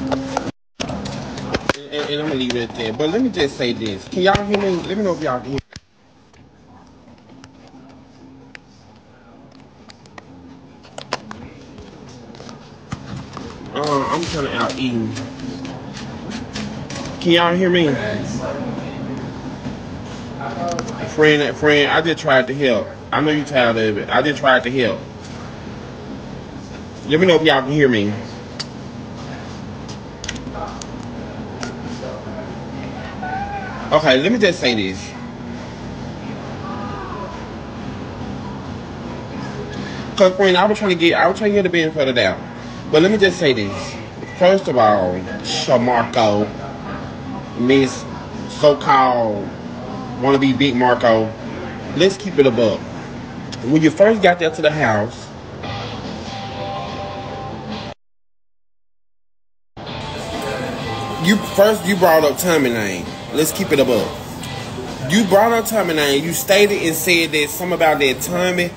And, and, I'm gonna leave it that. But let me just say this. Can y'all hear me? Let me know if y'all can hear. Uh, I'm kind of out eating. Can y'all hear me? Friend, friend, I just tried to help. I know you tired of it. I just tried to help. Let me know if y'all can hear me. Okay, let me just say this. Cause friend, I was trying to get, I was trying to get benefit of the doubt. But let me just say this. First of all, Shamarco, Miss so-called wanna be Big Marco, let's keep it above. When you first got there to the house, you first you brought up Tommy name. Let's keep it above. You brought up Tommy name. You stated and said that something about that Tommy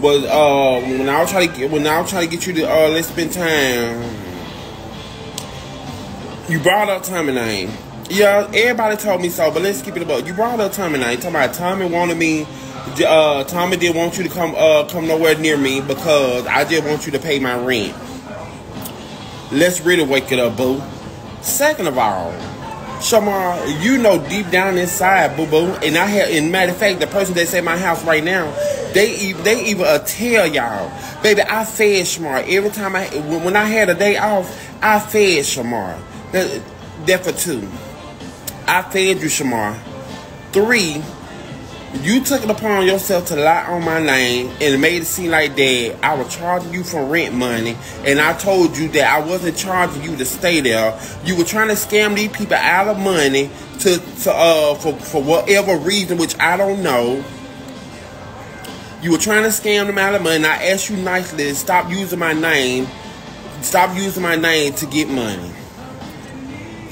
was uh when I was trying to get when I was trying to get you to uh let's spend time. You brought up Tommy name. Yeah, everybody told me so, but let's keep it above. You brought up Tommy name. Talking about Tommy wanted me. Uh, Tommy didn't want you to come uh come nowhere near me because I just want you to pay my rent. Let's really wake it up, boo. Second of all, Shamar, you know deep down inside, boo boo, and I have, in matter of fact, the person that's at my house right now, they they even uh, tell y'all, baby, I fed Shamar every time I when I had a day off, I fed Shamar. That, that for two, I fed you Shamar. Three, you took it upon yourself to lie on my name and made it seem like that I was charging you for rent money, and I told you that I wasn't charging you to stay there. You were trying to scam these people out of money to, to uh for for whatever reason, which I don't know. You were trying to scam them out of money. And I asked you nicely to stop using my name, stop using my name to get money.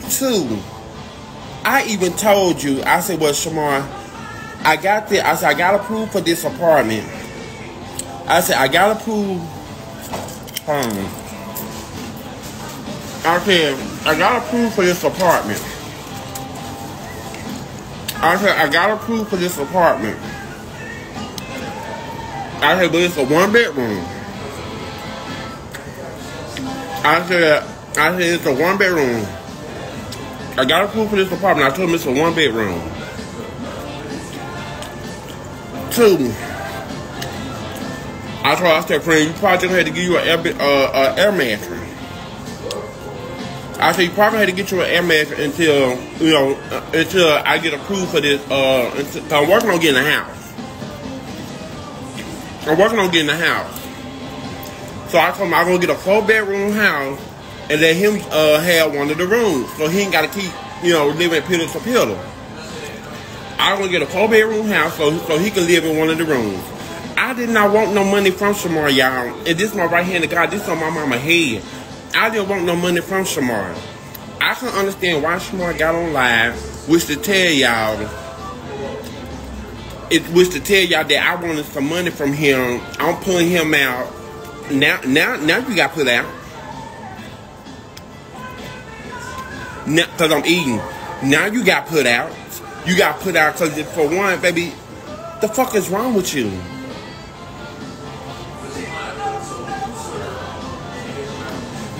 Two, I even told you. I said, "Well, Shamar." I got the I said I got approved for this apartment. I said I got approved. Um, I said I got approved for this apartment. I said I got approved for this apartment. I said, but it's a one bedroom. I said I said it's a one bedroom. I got approved for this apartment. I told him it's a one bedroom. Two, I told I said, friend, you probably had to give you an air, uh, uh, air mattress. I said, you probably had to get you an air mattress until, you know, uh, until I get approved for this, uh, until, I'm working on getting a house. I'm working on getting a house. So I told him I'm going to get a four bedroom house and let him, uh, have one of the rooms. So he ain't got to keep, you know, living pillar to pillar. I'm gonna get a four bedroom house so so he can live in one of the rooms. I did not want no money from Shamar, y'all. And this is my right hand to God. This is on my mama head. I didn't want no money from Shamar. I can understand why Shamar got on live, which to tell y'all, it was to tell y'all that I wanted some money from him. I'm pulling him out. Now, now, now you got put out. Now, cause I'm eating. Now you got put out. You got put out because for one, baby, the fuck is wrong with you?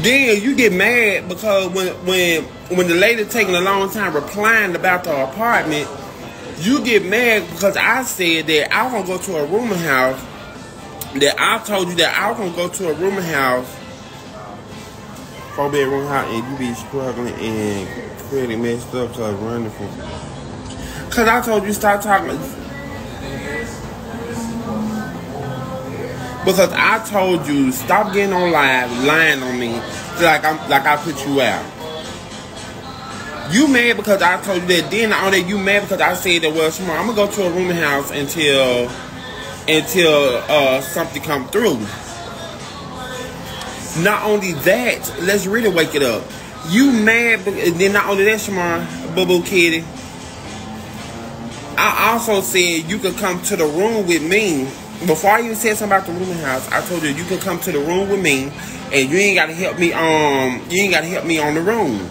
Then you get mad because when when when the lady taking a long time replying about the apartment, you get mad because I said that I gonna go to a rooming house. That I told you that I was gonna go to a rooming house, four bedroom house, and you be struggling and pretty messed up because running from. Cause I told you stop talking. Because I told you stop getting on live, lying on me, like I'm like I put you out. You mad because I told you that. Then all that you mad because I said that. Well, tomorrow I'm gonna go to a rooming house until until uh, something come through. Not only that, let's really wake it up. You mad? Then not only that, Shamar, boo boo kitty. I also said you could come to the room with me. Before I even said something about the rooming house, I told you you could come to the room with me and you ain't gotta help me. Um, you ain't gotta help me on the room.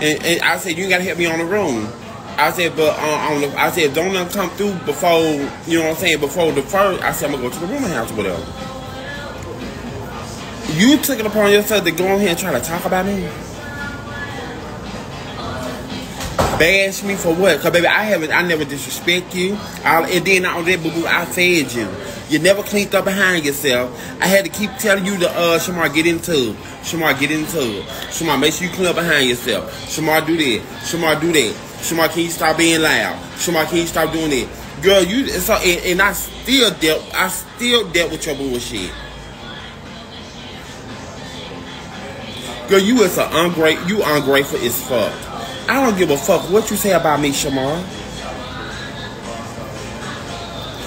And, and I said, you ain't gotta help me on the room. I said, but uh, the, I said, don't let come through before, you know what I'm saying, before the first. I said, I'm gonna go to the rooming house or whatever. You took it upon yourself to go on here and try to talk about me. Bash me for what? Cause baby, I haven't, I never disrespect you. I, and then all that, boo boo, I fed you. You never cleaned up behind yourself. I had to keep telling you to, uh, Shamar, get into it. Shamar, get into it. Shamar, make sure you clean up behind yourself. Shamar, do that. Shamar, do that. Shamar, can you stop being loud? Shamar, can you stop doing it? Girl, you, so, and, and I still dealt, I still dealt with your bullshit. Girl, you is an ungrateful, you ungrateful as fuck. I don't give a fuck what you say about me, Shamar.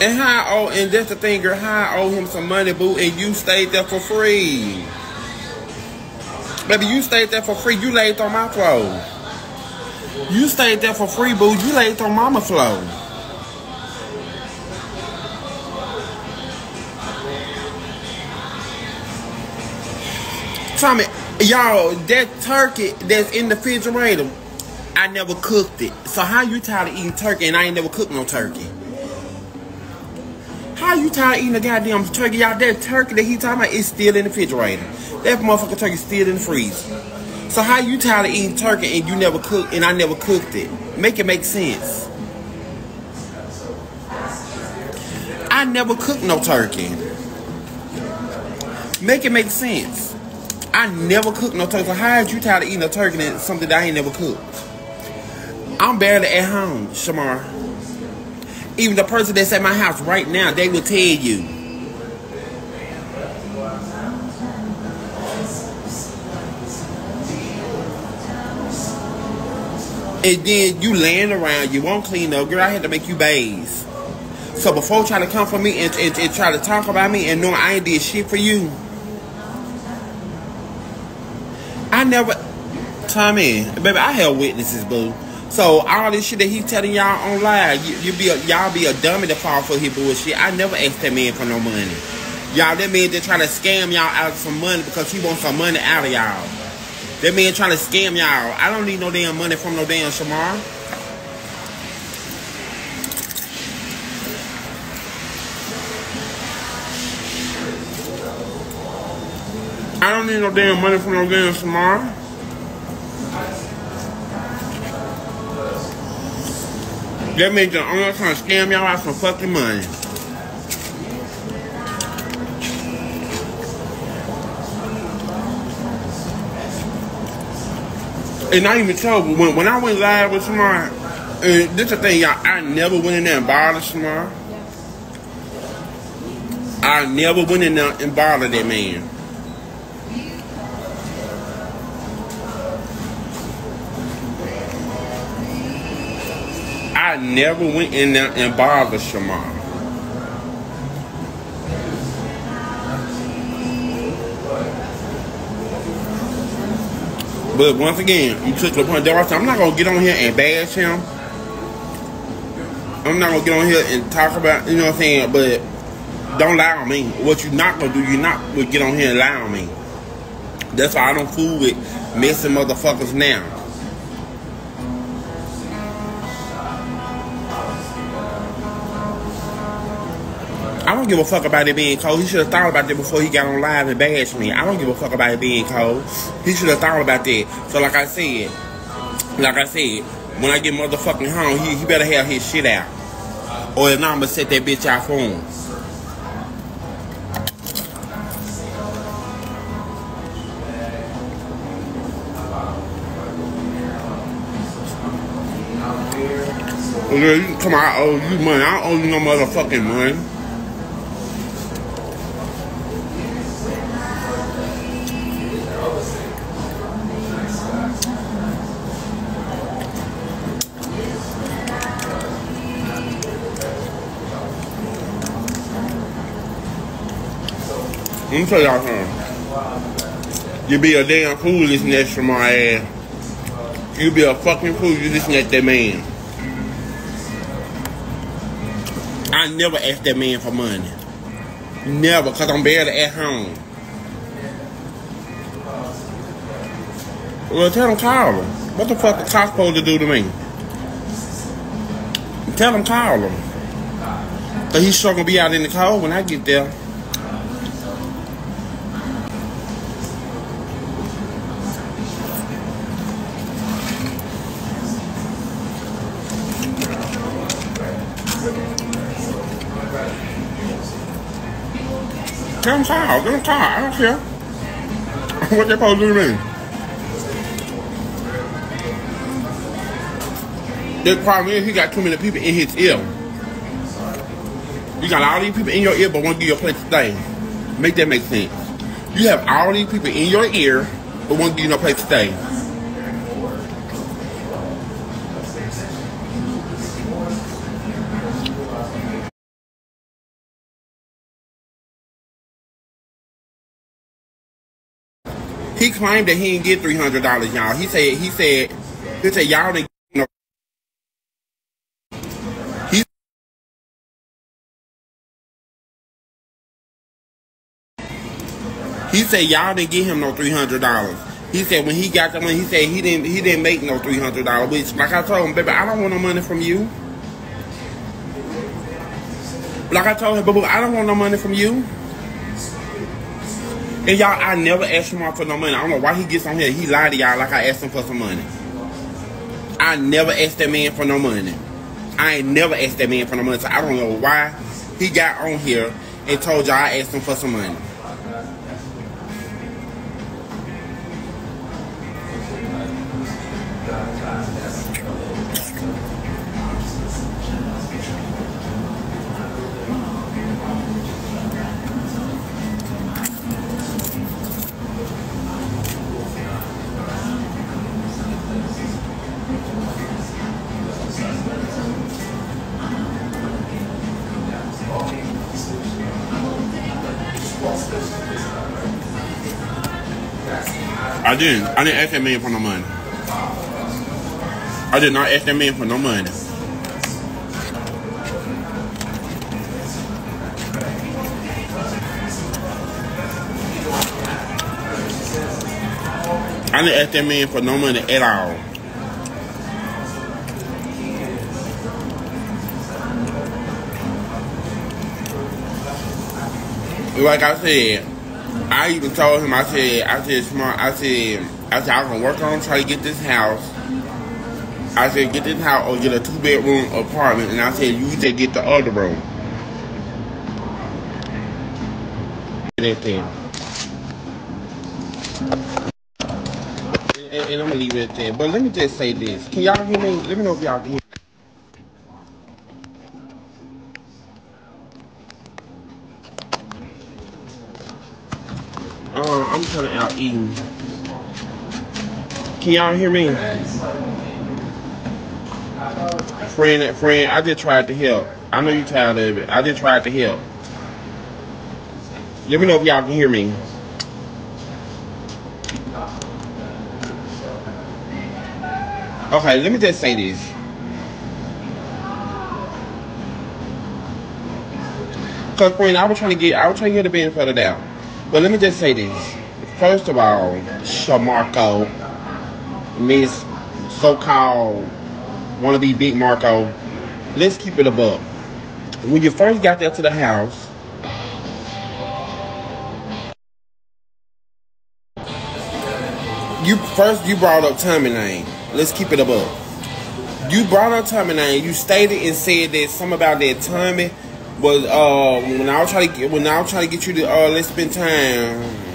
And how I owe, and that's the thing, girl, how I owe him some money, boo, and you stayed there for free. Baby, you stayed there for free. You laid on my floor. You stayed there for free, boo. You laid on mama floor. Tommy, y'all, that turkey that's in the refrigerator, I never cooked it. So how you tired of eating turkey and I ain't never cooked no turkey? How you tired of eating a goddamn turkey? Y'all, that turkey that he talking about is still in the refrigerator. That motherfucker turkey still in the freezer. So how you tired of eating turkey and you never cooked and I never cooked it? Make it make sense. I never cooked no turkey. Make it make sense. I never cooked no turkey. So how you tired of eating a turkey and something that I ain't never cooked? I'm barely at home, Shamar. Even the person that's at my house right now, they will tell you. And then you laying around, you won't clean up. Girl, I had to make you bathe. So before trying to come for me and, and, and try to talk about me and knowing I ain't did shit for you, I never, Tommy, baby, I have witnesses, boo. So all this shit that he telling y'all online, you, you be a, y'all be a dummy to fall for his bullshit. I never asked that man for no money. Y'all, that man just trying to scam y'all out of some money because he wants some money out of y'all. That man trying to scam y'all. I don't need no damn money from no damn Shamar. I don't need no damn money from no damn Shamar. That means the owner trying to scam y'all out some fucking money. And I even tell when when I went live with Shamar, and this is the thing, y'all, I never went in there and bothered Shamar. I never went in there and bothered that man. Never went in there and bothered Shamar. But once again, you took the point. I'm not gonna get on here and bash him. I'm not gonna get on here and talk about, you know what I'm saying, but don't lie on me. What you not gonna do, you not gonna get on here and lie on me. That's why I don't fool with messing motherfuckers now. I don't give a fuck about it being cold. He should have thought about that before he got on live and bashed me. I don't give a fuck about it being cold. He should have thought about that. So like I said, like I said, when I get motherfucking home, he, he better have his shit out. Or if not, I'm gonna set that bitch out for him. Come on, I owe you money. I owe you no motherfucking money. Let me tell y'all something. You be a damn fool listening to my ass. You be a fucking fool you listen to that man. I never asked that man for money. Never, because I'm barely at home. Well, tell him call him. What the fuck the cop supposed to do to me? Tell him call him. But he's sure gonna be out in the cold when I get there. Call. Give him call. I don't care. what they supposed to do to me? The problem is he got too many people in his ear. You got all these people in your ear but won't give you a place to stay. Make that make sense. You have all these people in your ear but won't give you no place to stay. He claimed that he didn't get three hundred dollars, y'all. He said he said he said y'all didn't He said y'all didn't get him no three hundred dollars. He said when he got the money, he said he didn't he didn't make no three hundred dollars. Which, like I told him, baby, I don't want no money from you. Like I told him, baby, I don't want no money from you. And y'all, I never asked him for no money. I don't know why he gets on here. He lied to y'all like I asked him for some money. I never asked that man for no money. I ain't never asked that man for no money. So I don't know why he got on here and told y'all I asked him for some money. Didn't. I didn't ask that man for no money. I did not ask that man for no money. I didn't ask that man for no money at all. Like I said, I even told him, I said, I said, smart, I said, I said, I'm gonna work on trying to get this house. I said, get this house or get a two bedroom apartment, and I said, you just get the other room. That. And, and I'm gonna leave it there. But let me just say this. Can y'all hear me? Let me know if y'all can hear Um, I'm kind of out eating. Can y'all hear me? Friend, friend, I just tried to help. I know you tired of it. I just tried to help. Let me know if y'all can hear me. Okay, let me just say this. Cause friend, I was trying to get, I was trying to get the benefit of the doubt. But let me just say this. First of all, Shamarco, Miss so-called one of these Big Marco, let's keep it above. When you first got there to the house, you first you brought up Tommy name. Let's keep it above. You brought up Tommy name. You stated and said that something about that Tommy was uh when I was trying to get when I was trying to get you to uh let's spend time.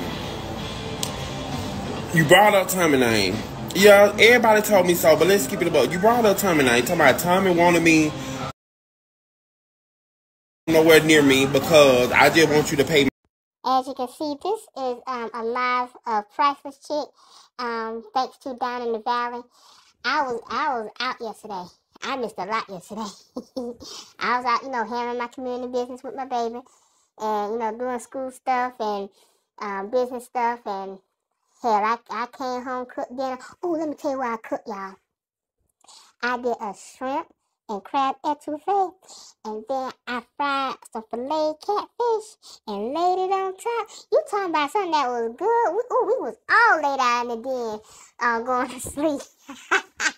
You brought up Tommy name. Yeah, everybody told me so, but let's keep it about. You brought up Tommy name. Talking about Tommy wanted me nowhere near me because I just want you to pay me. As you can see, this is um, a live uh, priceless chick. Um, thanks to Down in the Valley. I was I was out yesterday. I missed a lot yesterday. I was out, you know, handling my community business with my baby and, you know, doing school stuff and um, business stuff. And I, I came home, cooked dinner. Oh, let me tell you what I cooked, y'all. I did a shrimp and crab etouffee. And then I fried some filet catfish and laid it on top. You talking about something that was good? We, ooh, we was all laid out in the den uh, going to sleep.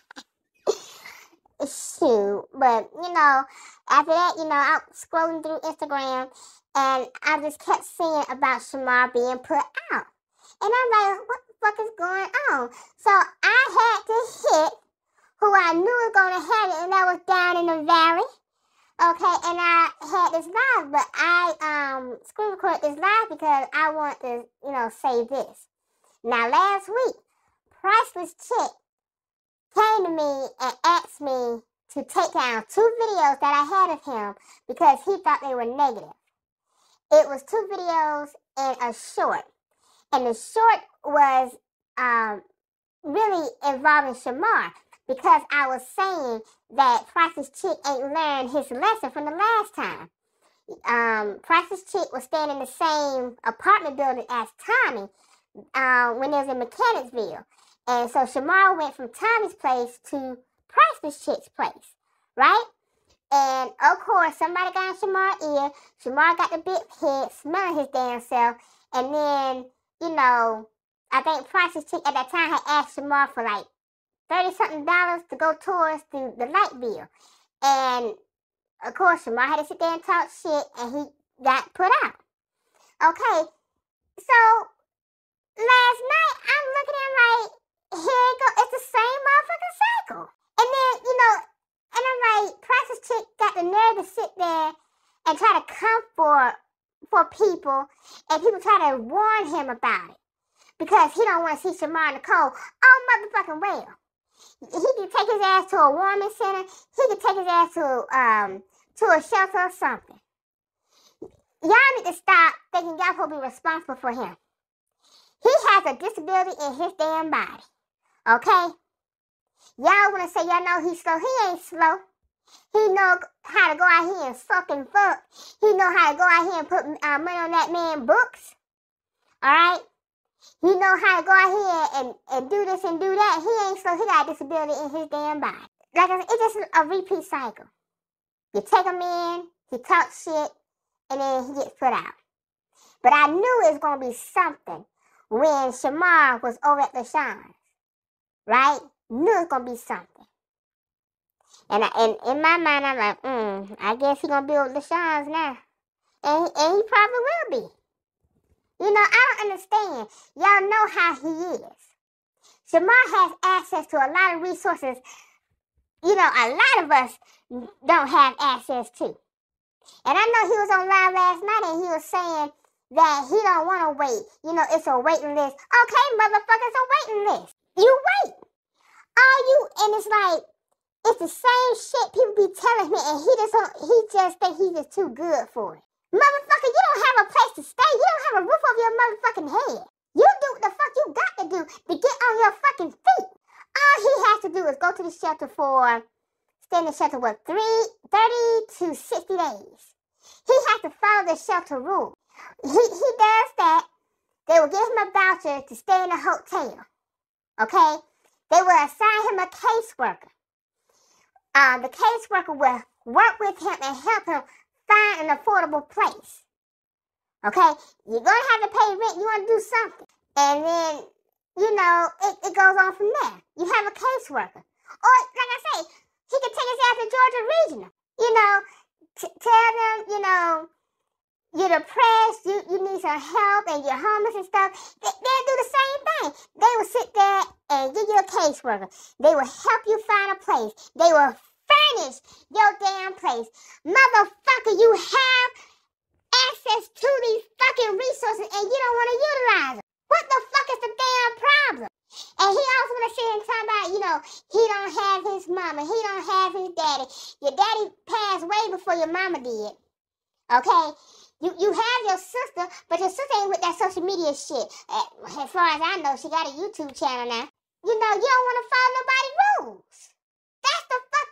Shoot. But, you know, after that, you know, I was scrolling through Instagram and I just kept seeing about Shamar being put out. And I'm like, what the fuck is going on? So I had to hit who I knew was going to have it, and that was down in the valley. Okay, and I had this live, but I um screen recorded this live because I want to, you know, say this. Now, last week, Priceless Chick came to me and asked me to take down two videos that I had of him because he thought they were negative. It was two videos and a short. And the short was um, really involving Shamar because I was saying that Priceless Chick ain't learned his lesson from the last time. Um, Priceless Chick was staying in the same apartment building as Tommy uh, when they was in Mechanicsville. And so Shamar went from Tommy's place to Priceless Chick's place, right? And of course, somebody got in Shamar's ear. Shamar got the big head, smelling his damn self. And then, you know, I think Priceless Chick at that time had asked Shamar for like 30 something dollars to go towards the, the light bill. And of course, Shamar had to sit there and talk shit, and he got put out. Okay, so last night I'm looking at like, here it go, it's the same motherfucking cycle. And then, you know, and I'm like, Priceless Chick got the nerve to sit there and try to come for for people, and people try to warn him about it because he don't want to see Shamar Nicole. Oh, motherfucking well he can take his ass to a warming center. He can take his ass to um to a shelter or something. Y'all need to stop thinking y'all will be responsible for him. He has a disability in his damn body. Okay? Y'all wanna say y'all know he's slow. He ain't slow. He know how to go out here and suck and fuck. He know how to go out here and put uh, money on that man books. All right. He know how to go out here and, and do this and do that. He ain't so he got a disability in his damn body. Like I said, it's just a repeat cycle. You take him in, he talks shit, and then he gets put out. But I knew it was gonna be something when Shamar was over at the Shines. Right? Knew it was gonna be something. And, I, and in my mind, I'm like, mm, I guess he gonna be with the Shines now. And, and he probably will be. You know, I don't understand. Y'all know how he is. Shamar has access to a lot of resources, you know, a lot of us don't have access to. And I know he was on live last night and he was saying that he don't want to wait. You know, it's a waiting list. Okay, motherfuckers, a waiting list. You wait. All you, and it's like, it's the same shit people be telling me, and he just, he just think he's just too good for it. Motherfucker, you don't have a place to stay. You don't have a roof over your motherfucking head. You do what the fuck you got to do to get on your fucking feet. All he has to do is go to the shelter for, stay in the shelter, what, three, 30 to 60 days. He has to follow the shelter rule. He, he does that. They will give him a voucher to stay in a hotel. Okay? They will assign him a caseworker. Uh, the caseworker will work with him and help him find an affordable place. Okay? You're going to have to pay rent. You want to do something. And then, you know, it, it goes on from there. You have a caseworker. Or, like I say, he could take his ass to Georgia Regional. You know, t- tell them, you know, you're depressed, you, you need some help, and you're homeless and stuff. They, they'll do the same thing. They will sit there and give you a caseworker. They will help you find a place. They will your damn place. Motherfucker, you have access to these fucking resources and you don't want to utilize them. What the fuck is the damn problem? And he also want to sit and talk about, you know, he don't have his mama, he don't have his daddy. Your daddy passed way before your mama did. Okay? You you have your sister, but your sister ain't with that social media shit. As far as I know, she got a YouTube channel now. You know, you don't want to follow nobody's rules.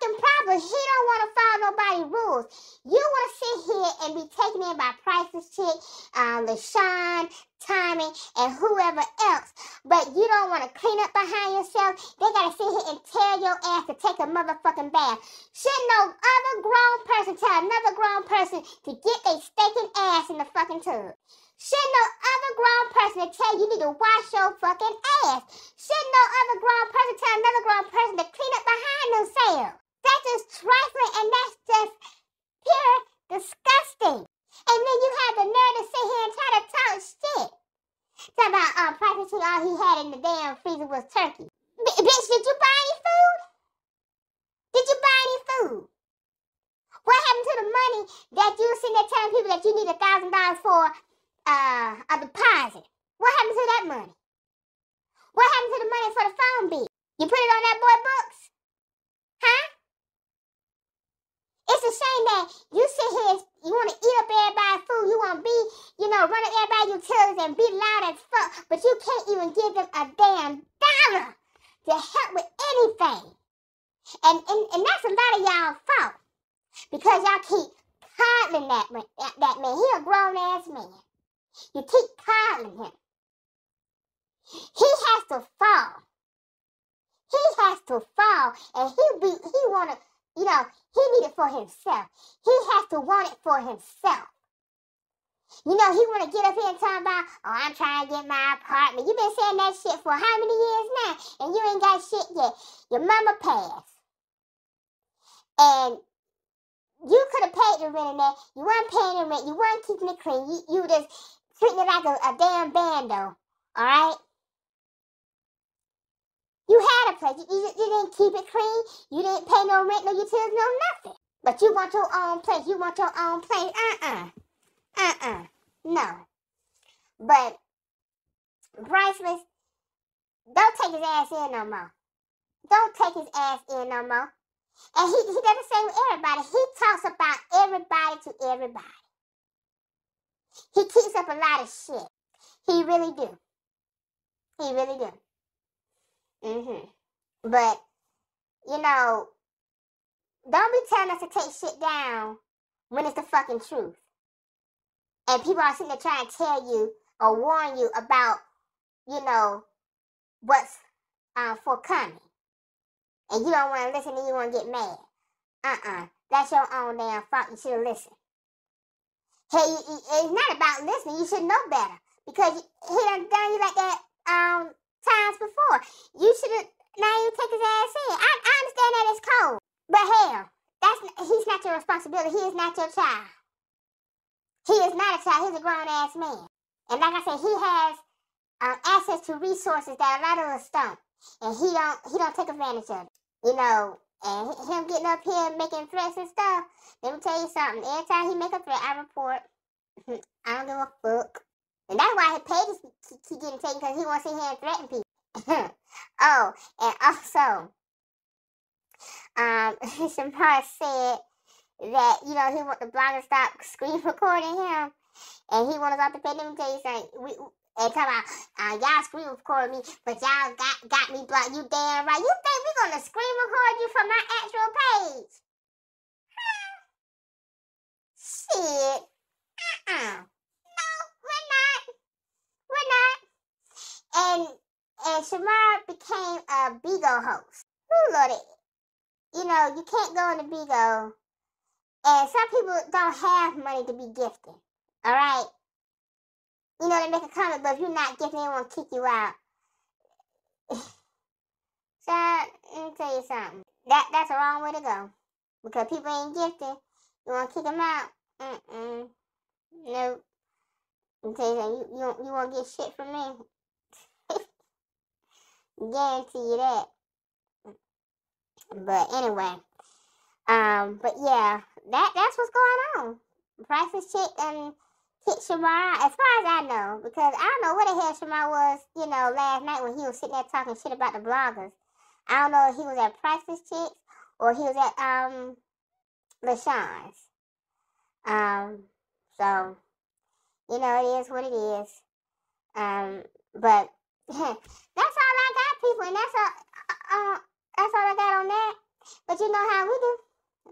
Fucking he don't want to follow nobody's rules. You want to sit here and be taken in by Price's Chick, um, LaShawn, Tommy, and whoever else. But you don't want to clean up behind yourself. They got to sit here and tell your ass to take a motherfucking bath. Should no other grown person tell another grown person to get a stinking ass in the fucking tub. Should no other grown person to tell you need to wash your fucking ass. Should no other grown person tell another grown person to clean up behind themselves. Just trifling and that's just pure disgusting. And then you have the nerve to sit here and try to talk shit. Talk about um, practicing all he had in the damn freezer was turkey. B- bitch, did you buy any food? Did you buy any food? What happened to the money that you were sitting there telling people that you need a thousand dollars for uh, a deposit? What happened to that money? What happened to the money for the phone bill? You put it on that boy books? Huh? It's a shame that you sit here, you want to eat up everybody's food, you want to be, you know, run up everybody's utilities and be loud as fuck, but you can't even give them a damn dollar to help with anything. And, and, and that's a lot of y'all fault. Because y'all keep coddling that man, that man. He a grown ass man. You keep coddling him. He has to fall. He has to fall, and he be he wanna, you know, he need it for himself. He has to want it for himself. You know, he want to get up here and talk about, oh, I'm trying to get my apartment. You've been saying that shit for how many years now? And you ain't got shit yet. Your mama passed. And you could have paid the rent in there. You weren't paying the rent. You weren't keeping it clean. You, you just treating it like a, a damn bando. All right? You had a place. You, you, you, didn't keep it clean. You didn't pay no rent, no utilities, no nothing. But you want your own place. You want your own place. Uh-uh. Uh-uh. No. But Priceless, don't take his ass in no more. Don't take his ass in no more. And he, he does the same with everybody. He talks about everybody to everybody. He keeps up a lot of shit. He really do. He really do. Mm-hmm. But, you know, don't be telling us to take shit down when it's the fucking truth. And people are sitting there trying to tell you or warn you about, you know, what's uh, for coming. And you don't want to listen and you want to get mad. Uh-uh. That's your own damn fault. You should have listened. Hey, it's not about listening. You should know better. Because he done done you like that um times before. You should have now you take his ass in. I, I understand that it's cold. But hell, that's he's not your responsibility. He is not your child. He is not a child. He's a grown ass man. And like I said, he has um, access to resources that a lot of us don't, and he don't he don't take advantage of it. You know, and him getting up here making threats and stuff. Let me tell you something. Every time he make a threat, I report. I don't give a fuck. And that's why his page keep, keep getting taken because he wants to sit here and threaten people. oh, and also, um, Shamar said that, you know, he want the blogger to stop screen recording him. And he wants us to pay them tell you. We, and talk about uh, y'all screen record me, but y'all got got me blocked. You damn right. You think we're gonna screen record you from my actual page? Shit. Uh-uh. We're not. And and Shamar became a Bigo host. Who Lord You know, you can't go into Bigo. And some people don't have money to be gifted. Alright? You know, they make a comment, but if you're not gifted, they won't kick you out. so, let me tell you something. That That's the wrong way to go. Because people ain't gifted. You want to kick them out? Mm-mm. Nope. Let me tell you. You, you, you won't get shit from me. Guarantee you that. But anyway, um, but yeah, that that's what's going on. Priceless chick and hit Shamar, as far as I know, because I don't know what the hell Shamar was, you know, last night when he was sitting there talking shit about the bloggers. I don't know if he was at Priceless Chicks or he was at um LaShawn's. Um, so you know, it is what it is. Um, but that's all I got, people, and that's all. Uh, that's all I got on that. But you know how we do.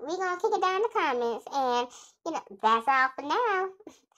we gonna kick it down in the comments. And you know, that's all for now.